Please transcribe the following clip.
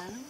Anna.